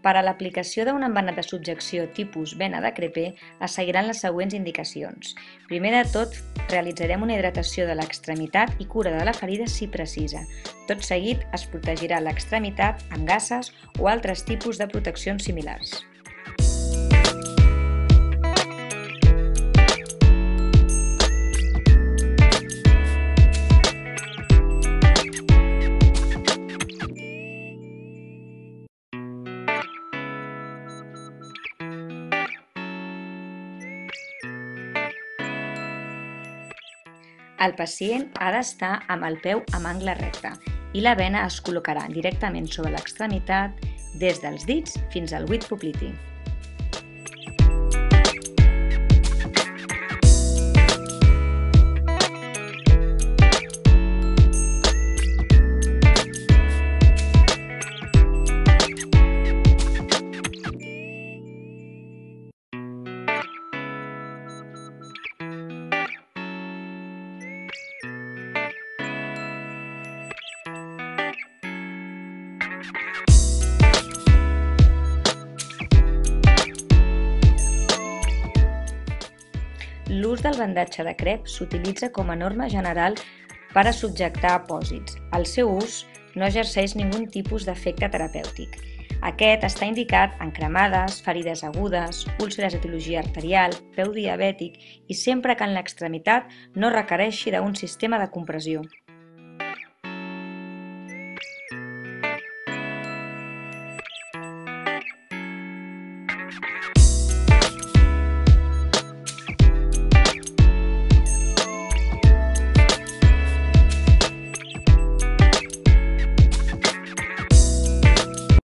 Per a l'aplicació d'un embenat de subjecció tipus vena de crepè es seguiran les següents indicacions. Primer de tot, realitzarem una hidratació de l'extremitat i cura de la ferida si precisa. Tot seguit, es protegirà l'extremitat amb gasses o altres tipus de proteccions similars. El pacient ha d'estar amb el peu amb angle recte i la vena es col·locarà directament sobre l'extremitat des dels dits fins al buit popliti. L'ús del bandatge de crep s'utilitza com a norma general per a subjectar apòsits. El seu ús no exerceix ningun tipus d'efecte terapèutic. Aquest està indicat en cremades, ferides agudes, úlceres d'etiologia arterial, peu diabètic i sempre que en l'extremitat no requereixi d'un sistema de compressió.